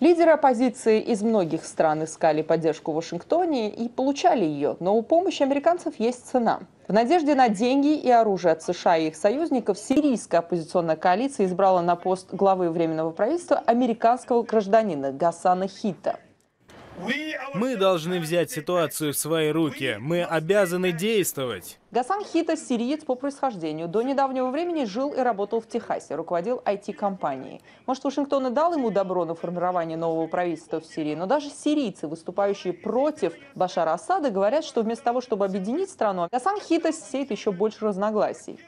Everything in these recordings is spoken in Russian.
Лидеры оппозиции из многих стран искали поддержку в Вашингтоне и получали ее, но у помощи американцев есть цена. В надежде на деньги и оружие от США и их союзников сирийская оппозиционная коалиция избрала на пост главы Временного правительства американского гражданина Гасана Хита. Мы должны взять ситуацию в свои руки. Мы обязаны действовать. Гасан Хита – сириец по происхождению. До недавнего времени жил и работал в Техасе, руководил IT-компанией. Может, Вашингтон и дал ему добро на формирование нового правительства в Сирии, но даже сирийцы, выступающие против Башара Асада, говорят, что вместо того, чтобы объединить страну, Гасан Хита сеет еще больше разногласий.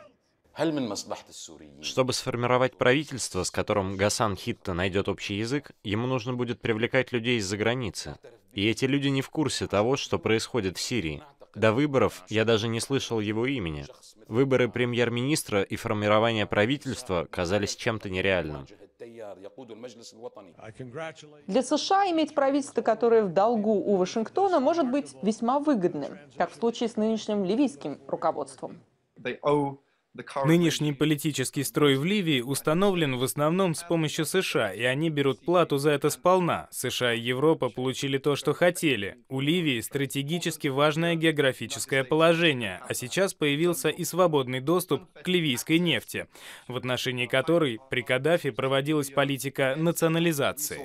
Чтобы сформировать правительство, с которым Гасан Хитта найдет общий язык, ему нужно будет привлекать людей из-за границы. И эти люди не в курсе того, что происходит в Сирии. До выборов я даже не слышал его имени. Выборы премьер-министра и формирование правительства казались чем-то нереальным. Для США иметь правительство, которое в долгу у Вашингтона, может быть весьма выгодным, как в случае с нынешним ливийским руководством. Нынешний политический строй в Ливии установлен в основном с помощью США, и они берут плату за это сполна. США и Европа получили то, что хотели. У Ливии стратегически важное географическое положение, а сейчас появился и свободный доступ к ливийской нефти, в отношении которой при Каддафи проводилась политика национализации.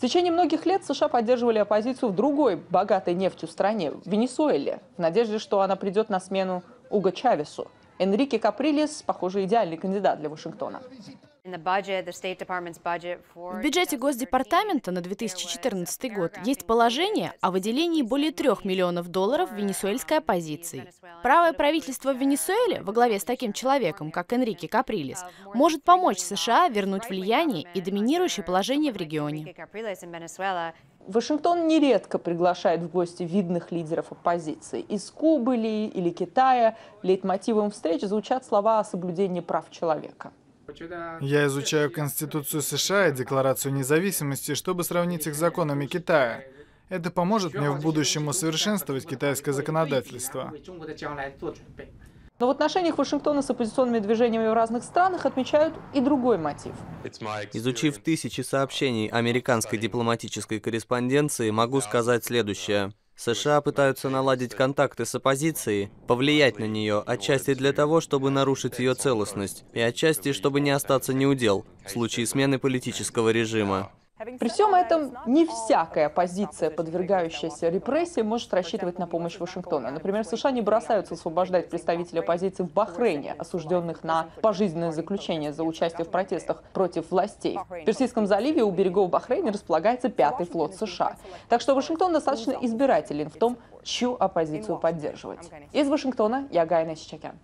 В течение многих лет США поддерживали оппозицию в другой богатой нефтью стране, Венесуэле, в надежде, что она придет на смену Уго Чавесу. Энрике Каприлес, похоже, идеальный кандидат для Вашингтона. В бюджете Госдепартамента на 2014 год есть положение о выделении более трех миллионов долларов венесуэльской оппозиции. Правое правительство в Венесуэле во главе с таким человеком, как Энрике Каприлес, может помочь США вернуть влияние и доминирующее положение в регионе. Вашингтон нередко приглашает в гости видных лидеров оппозиции. Из Кубы ли или Китая лейтмотивом встреч звучат слова о соблюдении прав человека. Я изучаю Конституцию США и Декларацию независимости, чтобы сравнить их с законами Китая. Это поможет мне в будущем усовершенствовать китайское законодательство. Но в отношениях Вашингтона с оппозиционными движениями в разных странах отмечают и другой мотив. Изучив тысячи сообщений американской дипломатической корреспонденции, могу сказать следующее. США пытаются наладить контакты с оппозицией, повлиять на нее, отчасти для того, чтобы нарушить ее целостность, и отчасти, чтобы не остаться неудел в случае смены политического режима. При всем этом не всякая оппозиция, подвергающаяся репрессии, может рассчитывать на помощь Вашингтона. Например, США не бросаются освобождать представителей оппозиции в Бахрейне, осужденных на пожизненное заключение за участие в протестах против властей. В Персидском заливе у берегов Бахрейна располагается пятый флот США. Так что Вашингтон достаточно избирателен в том, чью оппозицию поддерживать. Из Вашингтона я Гайна Чичакян.